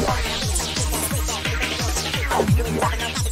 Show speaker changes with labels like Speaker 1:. Speaker 1: I'm going Thank you.